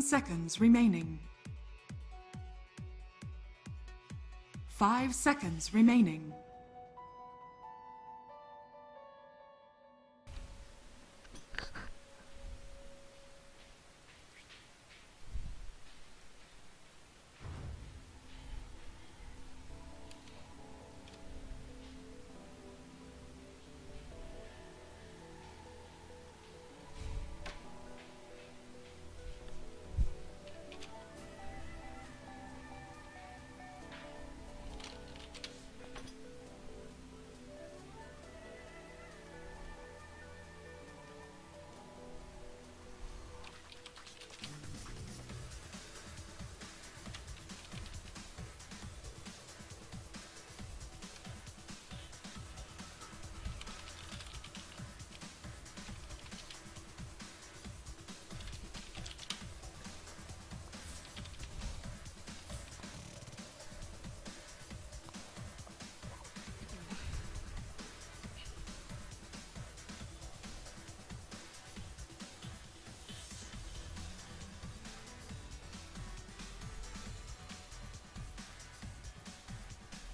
seconds remaining. Five seconds remaining.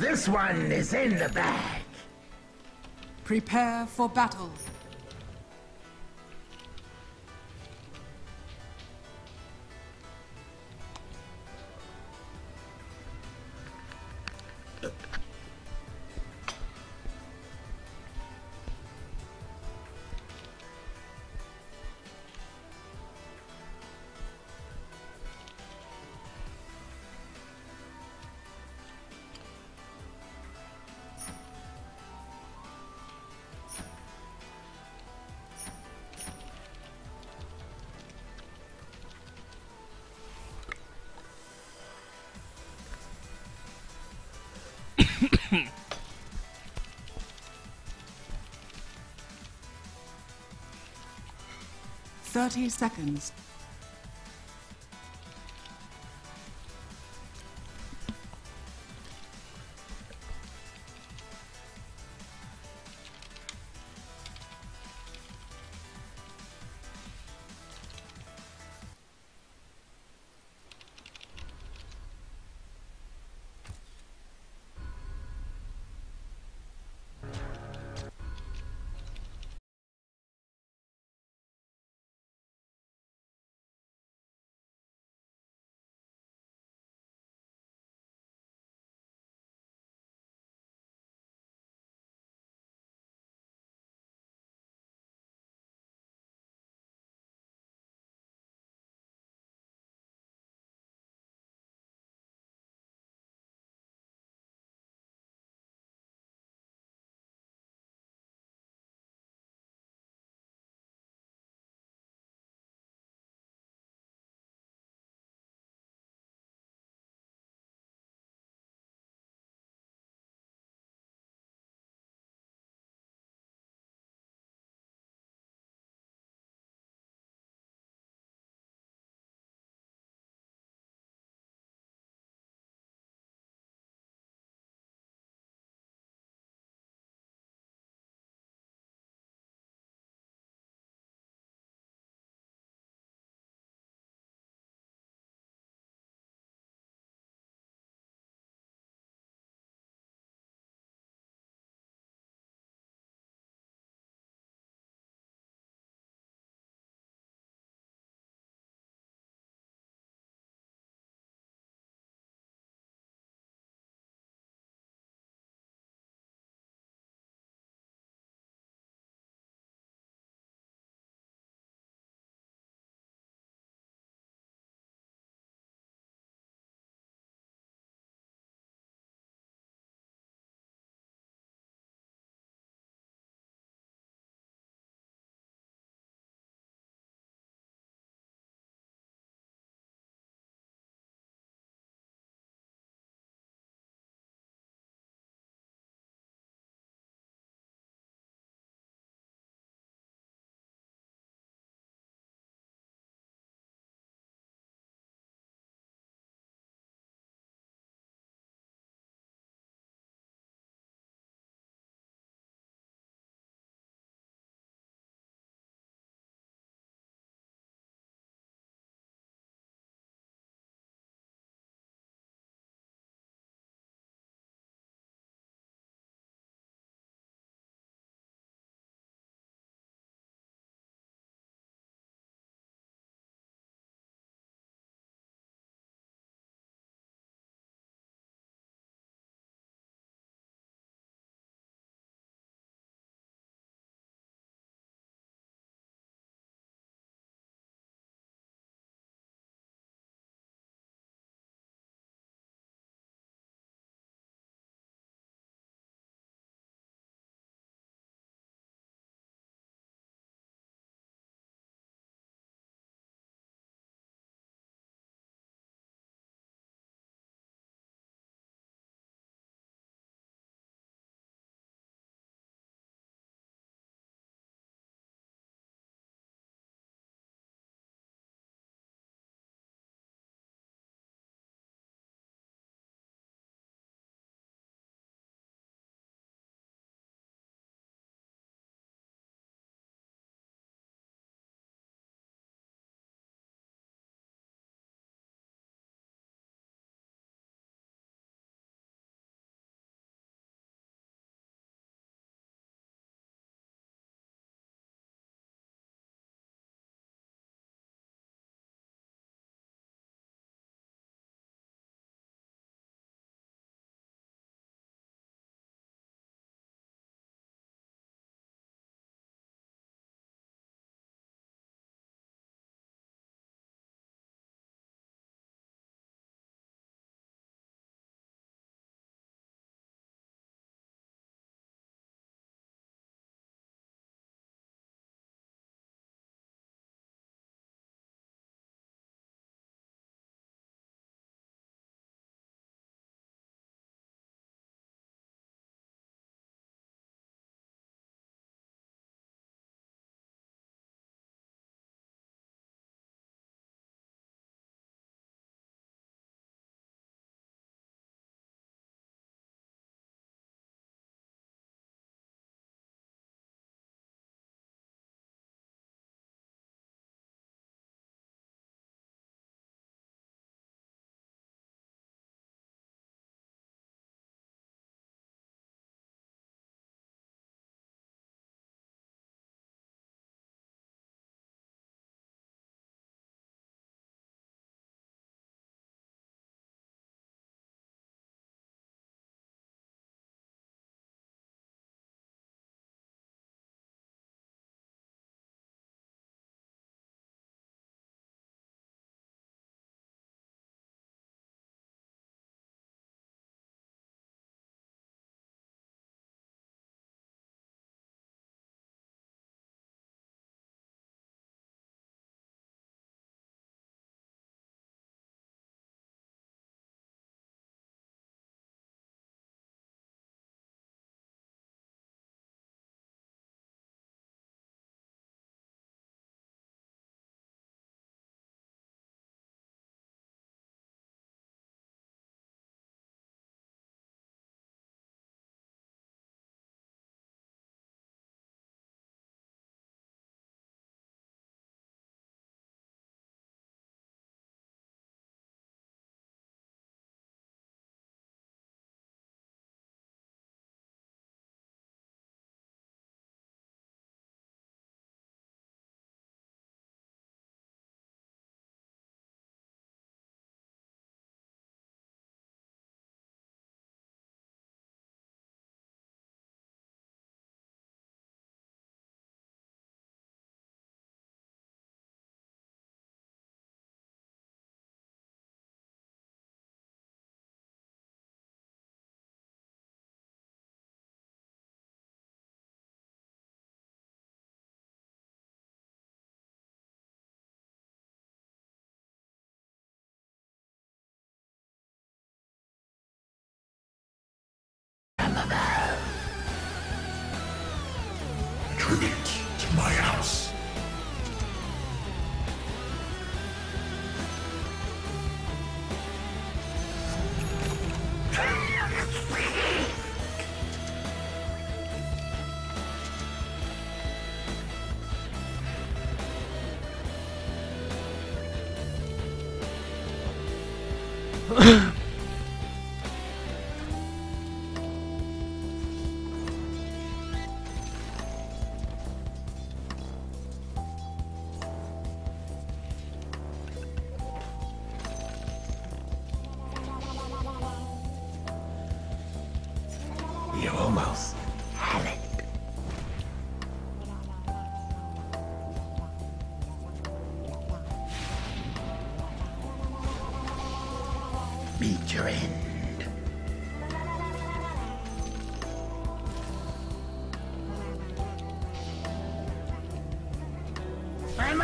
This one is in the bag. Prepare for battle. Thirty seconds. Kubik.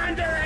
I'm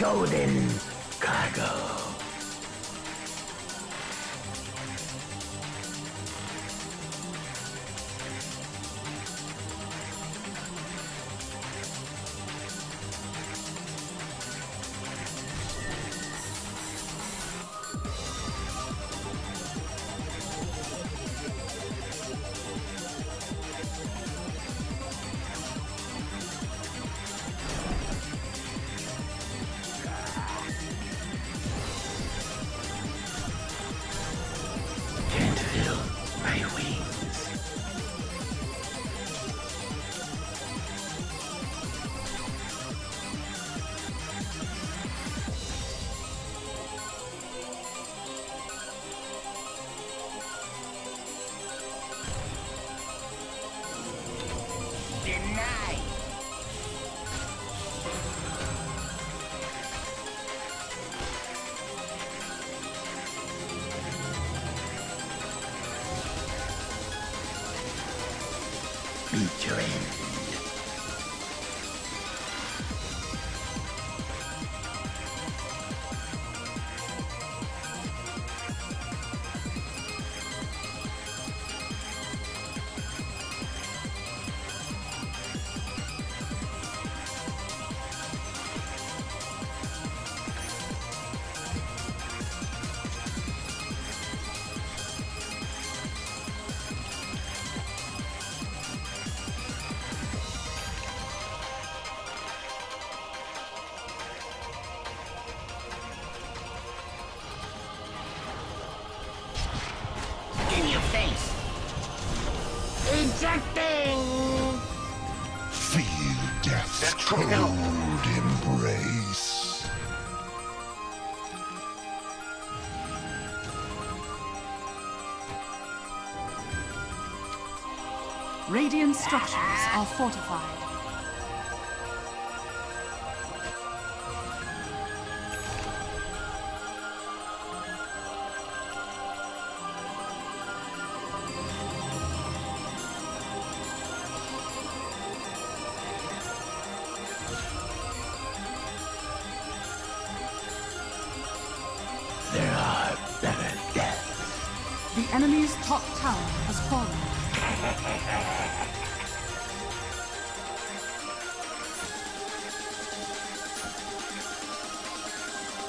Golden cargo. Your Radiant structures are fortified. There are better deaths. The enemy's top tower has fallen.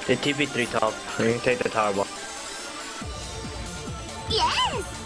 The TP3 top. We can take the tower ball. Yes!